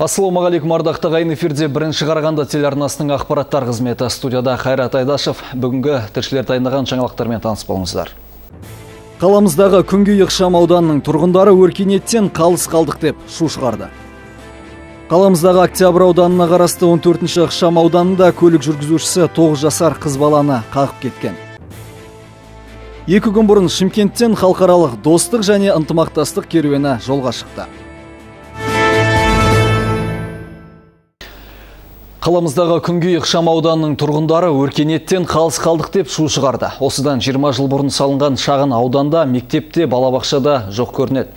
Ассалаумағалейкум ардақты ғайын эфирде бірінші қарағанды телеарнасының ақпараттар қызметі студияда Қайрат Айдашев бүгінгі тілшілер дайындаған жаңалықтармен таныс болыңыздар. Қаламыздағы күнге ықшам ауданының тұрғындары өркениеттен қалыс қалдық деп шу шығарды. Қаламыздағы Октябрь ауданына қарасты 14-ші ықшам ауданында көлік жүргізушісі 9 жасар қыз баланы қағып кеткен. Екі күн бұрын Шымкенттен халықаралық достық және ынтымақтастық керуені жолға шықты. Қаламыздағы күнге ықшам ауданының тұрғындары өркениеттен қалыс қалдық деп шу шығарды. Осыдан 20 жыл бұрын салынған шағын ауданда, мектепте, балабақшада жоқ көрінеді.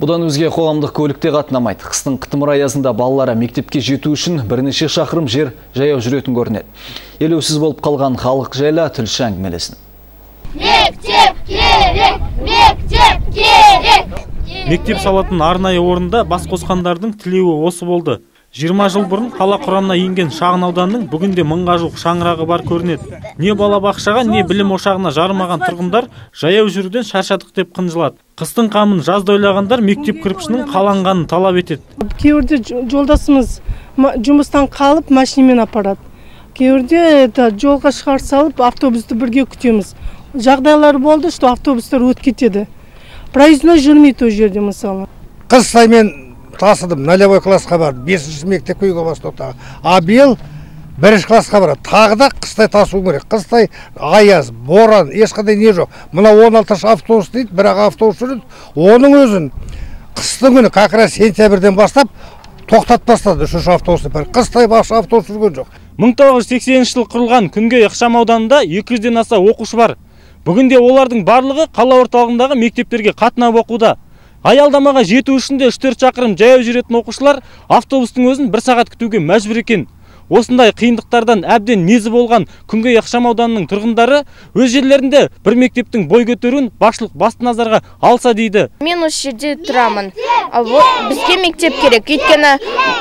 Бұдан өзге қоғамдық көлікте қатынамайды. Қыстың қытымыр аязында балалары мектепке жету үшін бірнеше шақырым жер жаяу жүретін көрінеді. Елеусіз болып қалған халық жайлы тілші әңгімелесін. Мектеп керек! Мектеп керек! Мектеп салатын арнайы орында бас қосқандардың тілеуі осы болды. 20 жыл бұрын қала құрамына енген шағын ауданның бүгінде мыңға жуық шаңырағы бар көрінеді. Не балабақшаға не білім ошағына жарымаған тұрғындар жаяу жүруден шаршадық деп қынжылады. Қыстың қамын жазда ойлағандар мектеп кірпішінің қаланғанын талап етеді. Кейбірде жолдасымыз жұмыстан қалып машинамен апарады. Кейбірде жолға шығарып салып автобусты бірге күтеміз. Жағдайлар болды что автобустар өтіп кетеді. Проездной жүрмейді ол жерде мысалы. Қыстай мен тасыдым нолевой классқа бардым бесінші мектепке үйге бастады а биыл бірінші классқа барады. Тағы да қыстай тасуым керек. Қыстай аяз боран ешқандай не жоқ. Мына он алтыншы автобус дейді бірақ автобус жүреді. Оның өзін қыстың күні как раз сентябрьден бастап тоқтатып тастады үшінші автобусты қыстай автобус жүрген жоқ. Мың тоғыз жүз сексенінші жылы құрылған күнгей ықшам ауданында екі жүзден аса оқушы бар. Бүгінде олардың барлығы қала орталығындағы мектептерге қатынап оқуда. Аялдамаға жету үшін де үш төрт шақырым жаяу жүретін оқушылар автобустың өзін бір сағат күтуге мәжбүр екен. Осындай қиындықтардан әбден мезі болған күнгей ықшам ауданының тұрғындары өз жерлерінде бір мектептің бой көтеруін басшылық басты назарға алса дейді. Мен осы жерде тұрамын. Бізге мектеп керек. Өйткені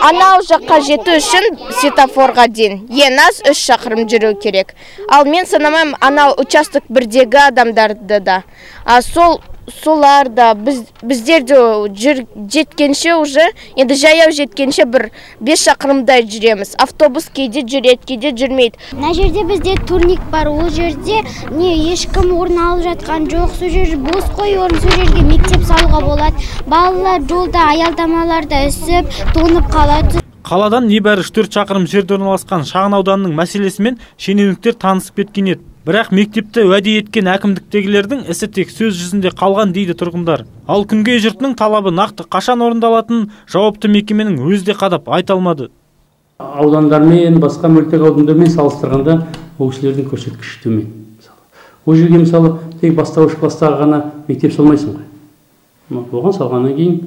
анау жаққа жету үшін светофорға дейін. Ең аз үш шақырым жүру керек. Ал мен санамаймын анау участок бірдегі адамдарды да. А сол солар да біз, біздер де жүр, жеткенше уже енді жаяу жеткенше бір бес шақырымдай жүреміз. Автобус кейде жүреді кейде жүрмейді. Мына жерде бізде турник бар ол жерде не ешкім орын алып жатқан жоқ. Сол жер бос қой орын сол жерге мектеп салуға болады. Балалар жолда аялдамаларда үсіп тоңып қалады қаладан небәрі үш төрт шақырым жерде орналасқан шағын ауданның мәселесімен шенеуніктер танысып кеткен еді. Бірақ мектепті уәде еткен әкімдіктегілердің ісі тек сөз жүзінде қалған дейді тұрғындар. Ал күнгей жұртының талабы нақты қашан орындалатынын жауапты мекеменің өзі де қадап айта алмады. Аудандармен басқа мөлтек аудандармен салыстырғанда ол кісілердің көрсеткіші төмен. Ол жерге мысалы тек бастауыш класстағы ғана мектеп салмайсың ғой. Оған салғаннан кейін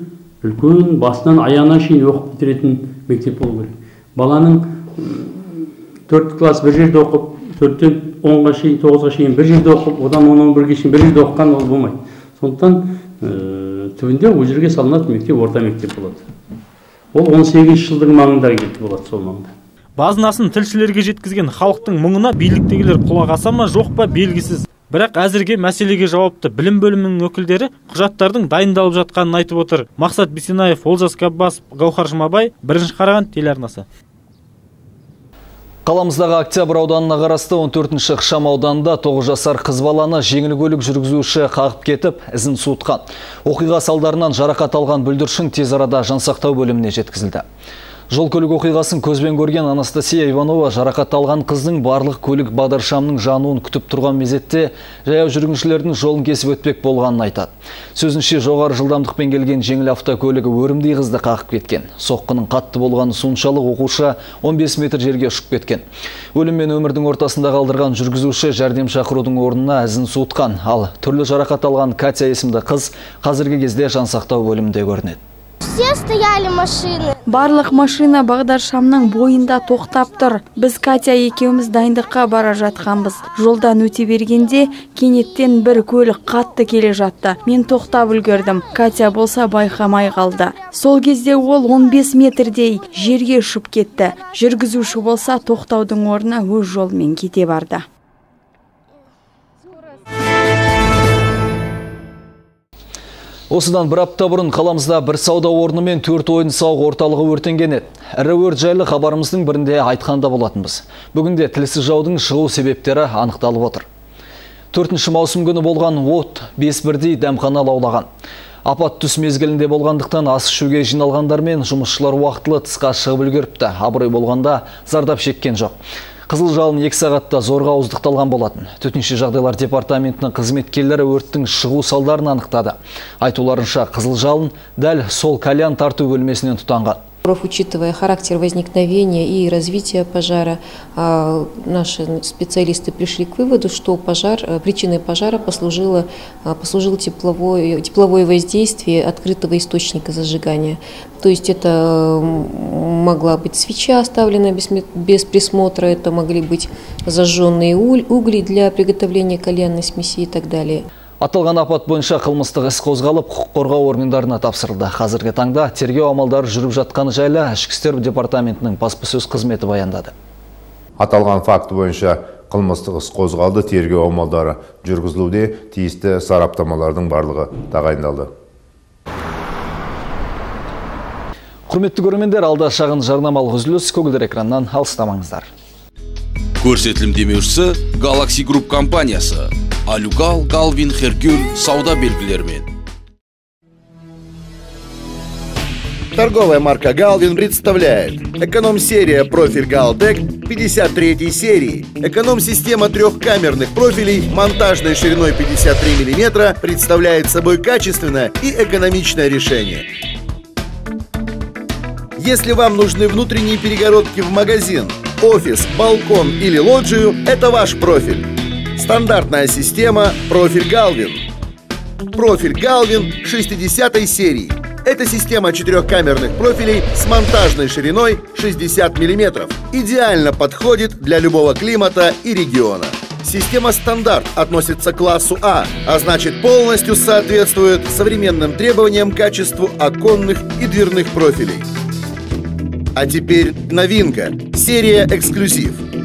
үлкен басынан аяғына шейін оқып бітіретін мектеп болу керек. Баланың төрт класс бір жерде оқып төрттен онға шейін тоғызға шейін бір жерде оқып одан он он бірге шейін бір жерде оқыған ол болмайды. Сондықтан ә, түбінде ол жерге салынатын мектеп орта мектеп болады. Ол он сегізінші жылдың маңында келді болады сол маңда. Базынасын тілшілерге жеткізген халықтың мұңына биліктегілер құлақ аса ма жоқ па белгісіз. Бірақ әзірге мәселеге жауапты білім бөлімінің өкілдері құжаттардың дайындалып жатқанын айтып отыр. Мақсат бисенаев олжас каббасов гаухар жұмабай бірінші қараған телеарнасы. Қаламыздағы Октябрь ауданына қарасты 14-ші ықшам ауданында 9 жасар қыз баланы жеңіл көлік жүргізуші қағып кетіп, ізін суытқан. Оқиға салдарынан жарақат алған бүлдіршін тез арада жансақтау бөліміне жеткізілді. Жол көлік оқиғасын көзбен көрген Анастасия Иванова жарақат алған қыздың барлық көлік бағдаршамның жануын күтіп тұрған мезетте жаяу жүргіншілердің жолын кесіп өтпек болғанын айтады. Сөзінше жоғары жылдамдықпен келген жеңіл автокөлігі өрімдей қызды қағып кеткен. Соққының қатты болғаны соншалық оқушы 15 метр жерге ұшып кеткен. Өлім мен өмірдің ортасында қалдырған жүргізуші жәрдем шақырудың орнына ізін суытқан. Ал түрлі жарақат алған Катя есімді қыз қазіргі кезде жансақтау бөлімінде көрінеді все стояли машины. Барлық машина бағдаршамның бойында тоқтап тұр. Біз катя екеуміз дайындыққа бара жатқанбыз. Жолдан өте бергенде кенеттен бір көлік қатты келе жатты. Мен тоқтап үлгердім. Катя болса байқамай қалды. Сол кезде ол 15 метрдей жерге ұшып кетті. Жүргізуші болса тоқтаудың орнына өз жолымен кете барды. Осыдан бір апта бұрын қаламызда бір сауда орны мен төрт ойын сауық орталығы өртенген еді. Ірі өрт жайлы хабарымыздың бірінде айтқанда болатынбыз. Бүгінде тілсіз жаудың шығу себептері анықталып отыр. Төртінші маусым күні болған от бес бірдей дәмхана лаулаған. Апат түс мезгілінде болғандықтан ас ішуге жиналғандар мен жұмысшылар уақытылы тысқа шығып үлгеріпті. Абырой болғанда зардап шеккен жоқ. Қызыл жалын екі сағатта зорға ауыздықталған болатын. Төтенше жағдайлар департаментінің қызметкерлері өрттің шығу салдарын анықтады. Айтуларынша қызыл жалын дәл сол кальян тарту бөлмесінен тұтанған. Учитывая характер возникновения и развития пожара, а, наши специалисты пришли к выводу, что пожар, э, причиной пожара послужило, а, послужило тепловое, тепловое воздействие открытого источника зажигания. То есть это могла быть свеча, оставленная без, без присмотра, это могли быть зажженные угли для приготовления кальянной смеси и так далее. Аталған апат бойынша қылмыстық іс қозғалып, құқық қорғау органдарына тапсырылды. Қазіргі таңда тергеу амалдары жүріп жатқаны жайлы ішкі істер департаментінің баспасөз қызметі баяндады. Аталған факт бойынша қылмыстық іс қозғалды, тергеу амалдары жүргізілуде, тиісті сараптамалардың барлығы тағайындалды. Құрметті көрермендер, алда шағын жарнамалық үзіліс көгілдір экраннан алыстамаңыздар. Көрсетілім демеушісі Galaxy Group компаниясы алюгал галвин херкюль сауда белгілерімен. Торговая марка Галвин представляет. Эконом-серия профиль Галтек 53 серии. Эконом-система трехкамерных профилей монтажной шириной 53 мм представляет собой качественное и экономичное решение. Если вам нужны внутренние перегородки в магазин, офис, балкон или лоджию, это ваш профиль Стандартная система профиль Галвин. Профиль Галвин 60 серии. Это система четырехкамерных профилей с монтажной шириной 60 мм. Идеально подходит для любого климата и региона. Система стандарт относится к классу А, а значит полностью соответствует современным требованиям качеству оконных и дверных профилей. А теперь новинка. Серия «Эксклюзив».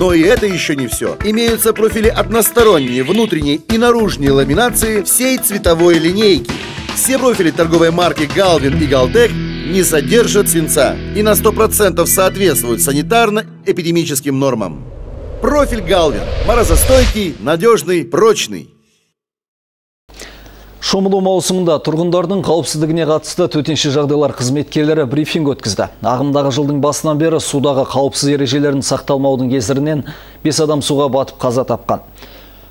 Но и это еще не все. Имеются профили односторонние, внутренней и наружной ламинации всей цветовой линейки. Все профили торговой марки Galvin и Galtec не содержат свинца и на 100% соответствуют санитарно-эпидемическим нормам. Профиль Galvin – морозостойкий, надежный, прочный. Шомылу маусымында тұрғындардың қауіпсіздігіне қатысты төтенше жағдайлар қызметкерлері брифинг өткізді. Ағымдағы жылдың басынан бері судағы қауіпсіз ережелерін сақталмаудың кесірінен 5 адам суға батып қаза тапқан.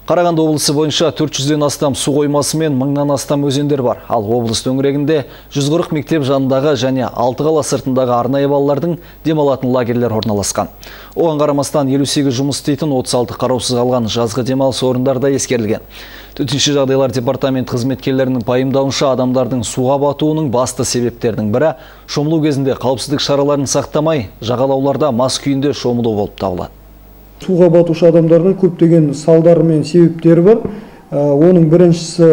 Қарағанды облысы бойынша 400-ден астам су қоймасы мен мыңнан астам өзендер бар. Ал облыс төңірегінде 140 мектеп жанындағы және 6 қала сыртындағы арнайы балалардың демалатын лагерлер орналасқан. Оған қарамастан 58 жұмыс істейтін 36 қараусыз қалған жазғы демалыс орындарда ескерілген. Төтенше жағдайлар департамент қызметкерлерінің пайымдауынша адамдардың суға батуының басты себептердің бірі шомылу кезінде қауіпсіздік шараларын сақтамай, жағалауларда мас күйінде шомылу болып табылады суға батушы адамдардың көптеген салдары мен себептері бар. Оның біріншісі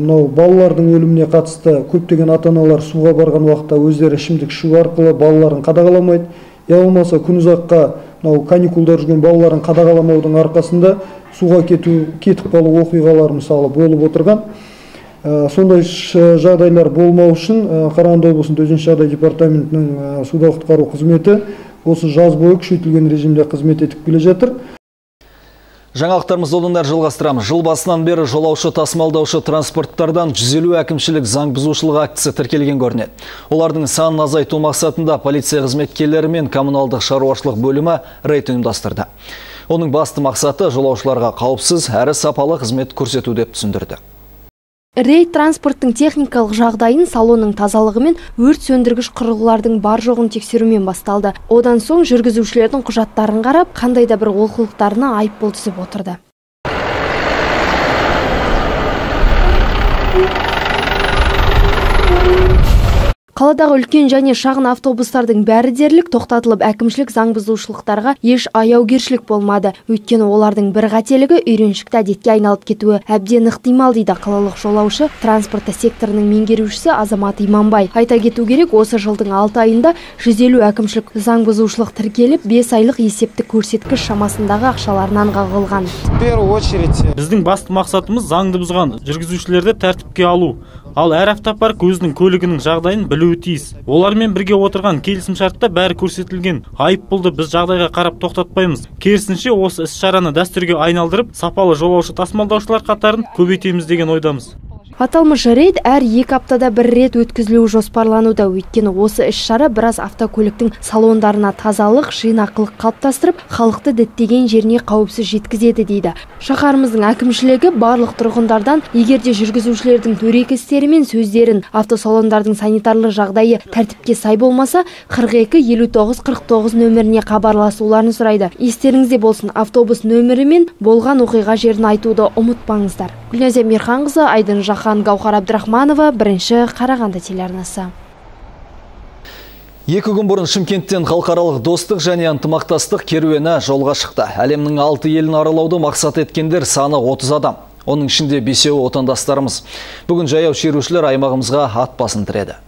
мынау балалардың өліміне қатысты көптеген ата аналар суға барған уақытта өздері ішімдік ішу арқылы балаларын қадағаламайды. Я болмаса күн ұзаққа мынау каникулда жүрген балаларын қадағаламаудың арқасында суға кету кетіп қалу оқиғалары мысалы болып отырған. Сондай жағдайлар болмау үшін қарағанды облысының төтенше жағдай департаментінің суда құтқару қызметі осы жаз бойы күшейтілген режимде қызмет етіп келе жатыр Жаңалықтарымыз одан жалғастырамыз. Жыл басынан бері жолаушы тасымалдаушы транспорттардан 150 әкімшілік заң бұзушылық актісі тіркелген көрінеді. Олардың санын азайту мақсатында полиция қызметкерлері мен коммуналдық шаруашылық бөлімі рейд ұйымдастырды. Оның басты мақсаты жолаушыларға қауіпсіз әрі сапалы қызмет көрсету деп түсіндірді. Рейд транспорттың техникалық жағдайын салонның тазалығы мен өрт сөндіргіш құрылғылардың бар жоғын тексерумен басталды. Одан соң жүргізушілердің құжаттарын қарап, қандай да бір олқылықтарына айыппұл түсіп отырды. Қаладағы үлкен және шағын автобустардың бәрі дерлік тоқтатылып әкімшілік заң бұзушылықтарға еш аяугершілік болмады. Өйткені олардың бір қателігі үйреншікті әдетке айналып кетуі. Әбден ықтимал дейді қалалық жолаушы транспорты секторының меңгерушісі азамат иманбай. Айта кету керек осы жылдың алты айында жүз елу әкімшілік заң бұзушылық тіркеліп бес айлық есептік көрсеткіш шамасындағы ақшаларынан қағылған в первую очередь біздің басты мақсатымыз заңды бұзған жүргізушілерді тәртіпке алу. Ал әр автопарк өзінің көлігінің жағдайын білуі тиіс. Олармен бірге отырған келісімшартта бәрі көрсетілген. Айыппұлды біз жағдайға қарап тоқтатпаймыз. Керісінше осы іс шараны дәстүрге айналдырып сапалы жолаушы тасымалдаушылар қатарын көбейтеміз деген ойдамыз. Аталмыш рейд әр екі аптада бір рет өткізілуі жоспарлануда. Өйткені осы іс шара біраз автокөліктің салондарына тазалық жинақылық қалыптастырып халықты діттеген жеріне қауіпсіз жеткізеді дейді. Шаһарымыздың әкімшілігі барлық тұрғындардан егер де жүргізушілердің дөрекі істері мен сөздерін автосалондардың санитарлық жағдайы тәртіпке сай болмаса 42 59 49 нөміріне хабарласуларын сұрайды. Естеріңізде болсын автобус нөмірі мен болған оқиға жерін айтуды ұмытпаңыздар. Гүлназия мейірханқызы айдын жақан гаухар әбдірахманова бірінші қарағанды телеарнасы Екі күн бұрын Шымкенттен халықаралық достық және ынтымақтастық керуені жолға шықты. Әлемнің алты елін аралауды мақсат еткендер саны 30 адам. Оның ішінде бесеуі отандастарымыз. Бүгін жаяу шерушілер аймағымызға ат басын тіреді.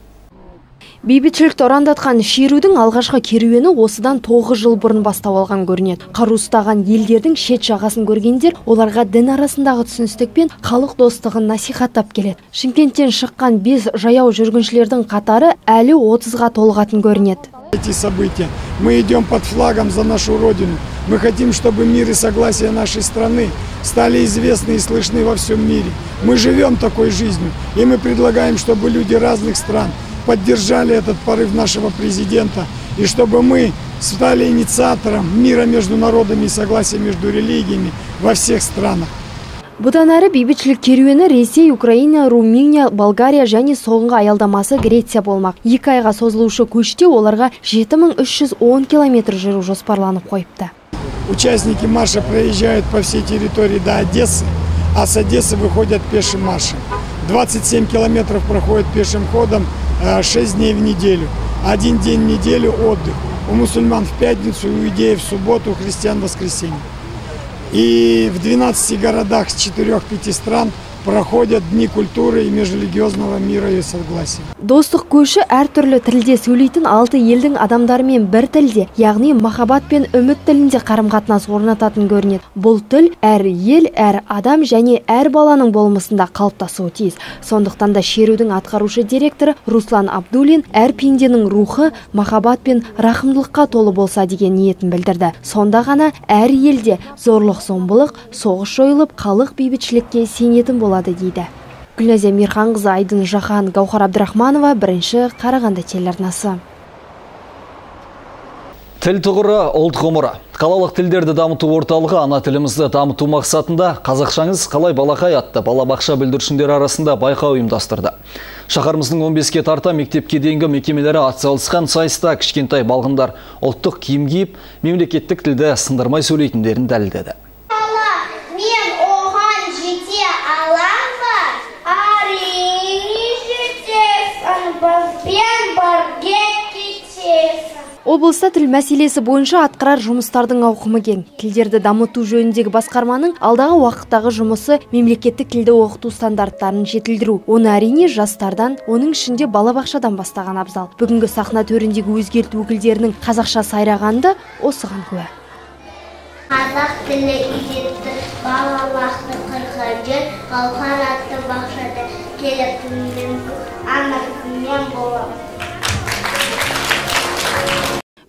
Бейбітшілікті ұрандатқан шерудің алғашқы керуені осыдан тоғыз жыл бұрын бастау алған көрінеді қару ұстаған елдердің шет жағасын көргендер оларға дін арасындағы түсіністік пен халық достығын насихаттап келеді шымкенттен шыққан бес жаяу жүргіншілердің қатары әлі отызға толығатын көрінеді эти события. Мы идем под флагом за нашу Родину. Мы хотим, чтобы мир и согласие нашей страны стали известны и слышны во всем мире. Мы живем такой жизнью, и мы предлагаем, чтобы люди разных стран поддержали этот порыв нашего президента, и чтобы мы стали инициатором мира между народами и согласия между религиями во всех странах. бұдан әрі бейбітшілік керуені ресей украина румыния болгария және соңғы аялдамасы греция болмақ екі айға созылушы көште оларға 7310 километр жүру жоспарланып қойыпты Участники марша проезжают по всей территории до Одессы, а с Одессы выходят пешим маршем. 27 километров проходят пешим ходом 6 дней в неделю. Один день в неделю отдых. У мусульман в пятницу, у иудеев в субботу, у христиан в воскресенье. И в 12 городах с 4-5 стран проходят дни культуры и межрелигиозного мира и согласия. достық көші әртүрлі тілде сөйлейтін алты елдің адамдарымен бір тілде яғни махаббат пен үміт тілінде қарым қатынас орнататын көрінеді. Бұл тіл әр ел әр адам және әр баланың болмысында қалыптасуы тиіс. Сондықтан да шерудің атқарушы директоры руслан абдулин әр пенденің рухы махаббат пен рақымдылыққа толы болса деген ниетін білдірді. Сонда ғана әр елде зорлық зомбылық соғыс жойылып халық бейбітшілікке сенетін болады. Дейді гүлназия мейірханқызы айдын жақан гаухар әбдірахманова бірінші қарағанды телеарнасы Тіл тұғыры ұлт ғұмыры. Қалалық тілдерді дамыту орталығы ана тілімізді дамыту мақсатында қазақшаңыз қалай балақай атты балабақша бүлдіршіндер арасында байқау ұйымдастырды. Шақарымыздың 15-ке тарта мектепке дейінгі мекемелері атсалысқан сайыста кішкентай балғындар ұлттық киім киіп, мемлекеттік тілді сындырмай сөйлейтіндерін дәлелдеді. Мен оған жете аламын, әрине бірге кетесің. облыста тіл мәселесі бойынша атқарар жұмыстардың ауқымы кең. Тілдерді дамыту жөніндегі басқарманың алдағы уақыттағы жұмысы мемлекеттік тілді оқыту стандарттарын жетілдіру. Оны әрине жастардан оның ішінде балабақшадан бастаған абзал. Бүгінгі сахна төріндегі өзге өкілдерінің қазақша сайрағаны да осыған куә. Қазақ тілі үйретті қалқан атты бақшада келіп мен анасымен боламын.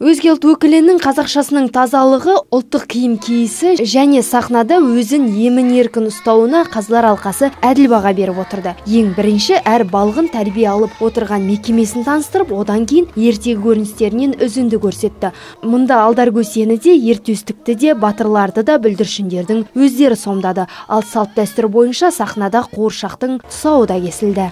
Өзге ұлт өкілінің қазақшасының тазалығы ұлттық киім киісі және сахнада өзін емін еркін ұстауына қазылар алқасы әділ баға беріп отырды. Ең бірінші әр балғын тәрбие алып отырған мекемесін таныстырып одан кейін ертегі көріністерінен үзінді көрсетті. Мұнда алдар көсені де ертөстікті де батырларды да бүлдіршіндердің өздері сомдады. Ал салт дәстүр бойынша сахнада қуыршақтың тұсауы да кесілді.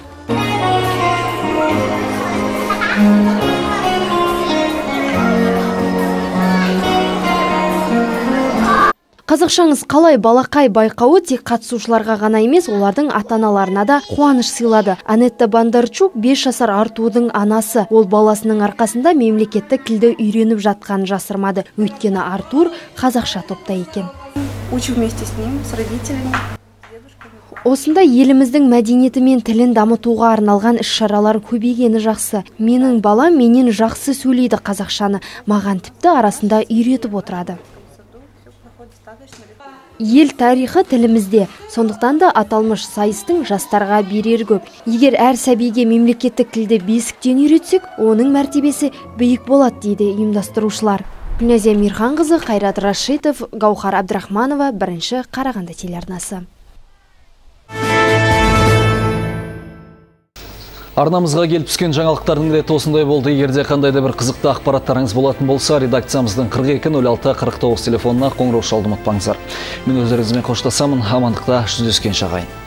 Қазақшаңыз қалай балақай байқауы тек қатысушыларға ғана емес олардың ата аналарына да қуаныш сыйлады. Анетта бандарчук 5 жасар артурдың анасы. Ол баласының арқасында мемлекеттік тілді үйреніп жатқанын жасырмады. Өйткені артур қазақша топта екен. Учу вместе с ним с родителями осындай еліміздің мәдениеті мен тілін дамытуға арналған іс-шаралар көбейгені жақсы. Менің балам менен жақсы сөйлейді қазақшаны. Маған тіпті арасында үйретіп отырады. Ел тарихы тілімізде сондықтан да аталмыш сайыстың жастарға берер көп. Егер әр сәбиге мемлекеттік тілді бесіктен үйретсек оның мәртебесі биік болады дейді ұйымдастырушылар. Гүлназия мирханқызы қайрат рашитов гаухар абдрахманова бірінші қарағанды телеарнасы. Арнамызға келіп түскен жаңалықтардың реті осындай болды. Егерде қандай да бір қызықты ақпараттарыңыз болатын болса, редакциямыздың 42-06-49 телефонына қоңырау шалды ұмытпаңыздар. Мен өздеріңізбен қоштасамын, амандықта жүздескенше ағайын.